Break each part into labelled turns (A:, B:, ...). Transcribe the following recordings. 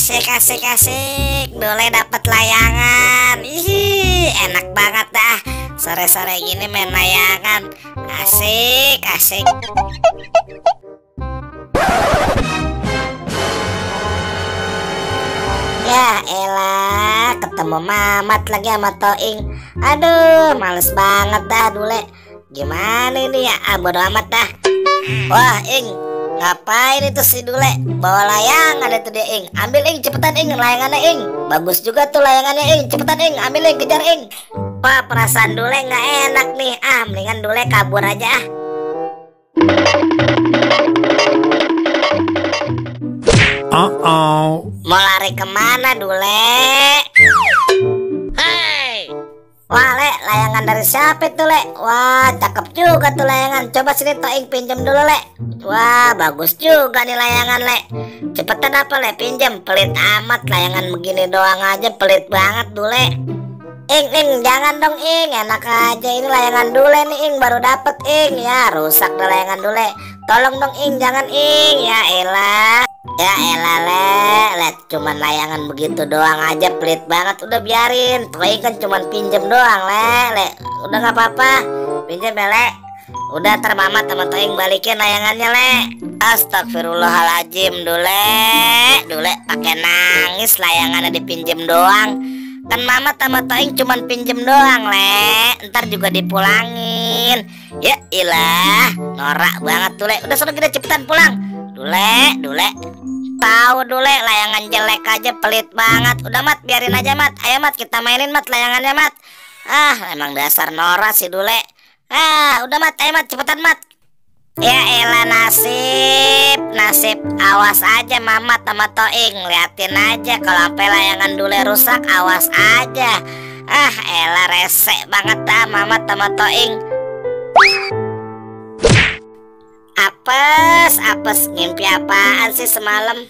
A: Asik asik asik. Dole dapat layangan. Ih, enak banget dah. Sore-sore gini main layangan. Asik asik. Ya elah. Ketemu Mamat lagi sama Toing. Aduh males banget dah Dule Gimana ini ya? Ah, bodo amat dah. Wah Ing Ngapain itu si Dule? Bawa layangan itu dia Ing. Ambil Ing cepetan Ing. Layangannya Ing. Bagus juga tuh layangannya Ing. Cepetan Ing. Ambil Ing kejar Ing. Wah perasaan Dule nggak enak nih. Ah mendingan Dule kabur aja ah.
B: Uh-oh.
A: Mau lari ke mana Dule? Wah Le, layangan dari siapa itu Le? Wah, cakep juga tuh layangan. Coba sini Toing pinjam dulu Le. Wah, bagus juga nih layangan Le. Cepetan apa Le, pinjam. Pelit amat, layangan begini doang aja Pelit banget Dule Ing, Ing, jangan dong Ing. Enak aja ini layangan Dule nih Ing. Baru dapet Ing. Ya, rusak dah layangan Dule Tolong dong Ing, jangan Ing. Ya elah Ya elah le, liat cuman layangan begitu doang aja pelit banget udah biarin. Toy kan cuman pinjem doang le, le. Udah nggak apa-apa, pinjem ya le. Udah termamat sama Toing balikin layangannya le. Astagfirullahaladzim dule, dule pakai nangis layangannya dipinjem doang. Kan mama sama Toing cuman pinjem doang le, ntar juga dipulangin. Ya ilah, norak banget tuh le. Udah sudah kita cepetan pulang. Dule, dule. Tahu dule layangan jelek aja pelit banget. Udah mat, biarin aja mat. Ayo mat, kita mainin mat layangannya mat. Ah, emang dasar norak sih dule. Ah, udah mat, ayo mat, cepetan mat. Ya elah nasib, nasib. Awas aja Mamat sama Toing, liatin aja kalau sampai layangan dule rusak, awas aja. Ah, elah rese banget dah Mamat sama Toing. Apes, apes, ngimpi apaan sih semalam?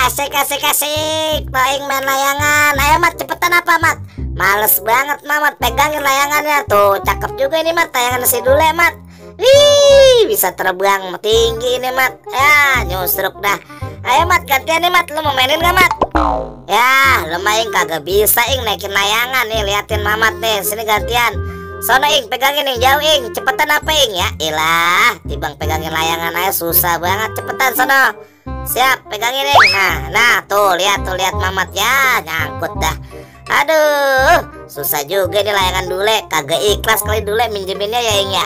A: Asik, asik, asik, Toing main layangan. Ayo Mat, cepetan apa Mat? Males banget Mamat, pegangin layangannya. Tuh, cakep juga ini Mat, layangan si Dule Mat. Wih, bisa terbang tinggi ini Mat. Ya, nyusruk dah. Ayo Mat, gantian nih Mat, lu mau mainin gak Mat? Ya, lu main kagak bisa ing naikin layangan nih, liatin Mamat nih. Sini gantian. Sono ing, pegangin ing, jauh ing, cepetan apa ing ya? Ilah, tibang pegangin layangan aja susah banget, cepetan sono. Siap, pegangin ing. Nah, nah, tuh lihat tuh lihat Mamat ya, nyangkut dah. Aduh, susah juga nih layangan dule, kagak ikhlas kali dule minjeminnya ya ing ya.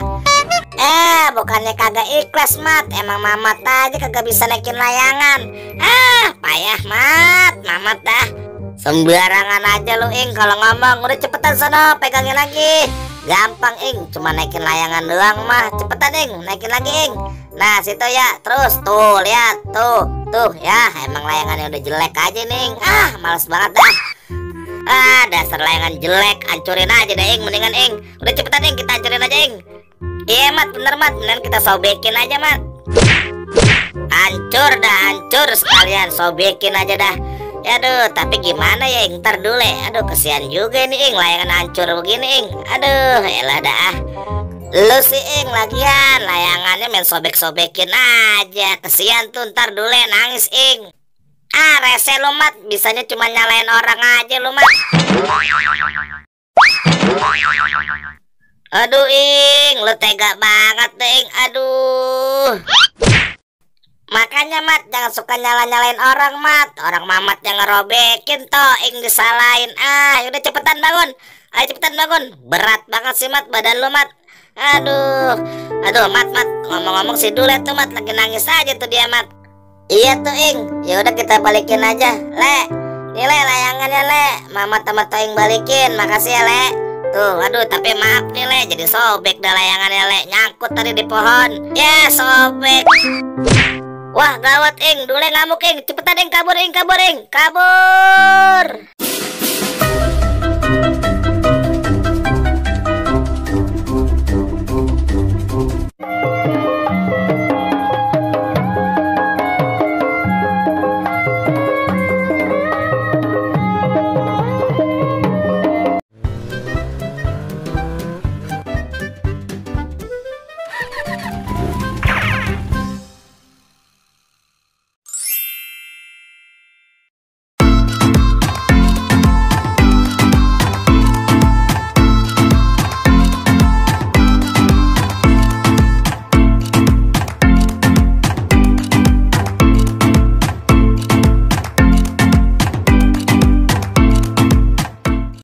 A: Eh, bukannya kagak ikhlas mat, emang Mamat aja kagak bisa naikin layangan. Ah, payah mat, Mamat dah. Sembarangan aja lu ing kalau ngomong udah cepetan sono pegangin lagi. Gampang ing, cuma naikin layangan doang mah. Cepetan ing, naikin lagi ing. Nah, situ ya. Terus tuh, lihat tuh. Tuh ya, emang layangannya udah jelek aja nih. Ah, males banget dah. Ah, dasar layangan jelek, hancurin aja deh ing, mendingan ing. Udah cepetan ing, kita hancurin aja ing. Iya, Mat, bener Mat. Mendingan kita sobekin aja, Mat. Hancur dah, hancur sekalian. Sobekin aja dah. Ya aduh, tapi gimana ya Ing? Ntar dulu ya. Aduh, kesian juga nih Ing, layangan hancur begini Ing. Aduh, elah dah. Lu sih Ing, lagian layangannya main sobek-sobekin aja. Kesian tuh, ntar dulu ya, nangis Ing. Ah, rese lu Mat, bisanya cuma nyalain orang aja lu Mat. Aduh Ing, lu tega banget Ing. Aduh. Makanya Mat jangan suka nyala-nyalain orang Mat. Orang Mamat yang ngerobekin toh. Ing disalahin. Ah udah cepetan bangun. Ayo cepetan bangun. Berat banget sih Mat badan lu Mat. Aduh. Aduh Mat Mat. Ngomong-ngomong si Dule tuh Mat Lagi nangis aja tuh dia Mat. Iya tuh Ing. Ya udah kita balikin aja. Le. Le layangannya Le. Mamat sama Toing balikin. Makasih ya Le. Tuh, aduh, tapi maaf nih Le, jadi sobek dah layangannya Le, nyangkut tadi di pohon. Ya, sobek. Wah gawat Ing, dule ngamuk Ing, cepetan Ing kabur Ing kabur Ing kabur.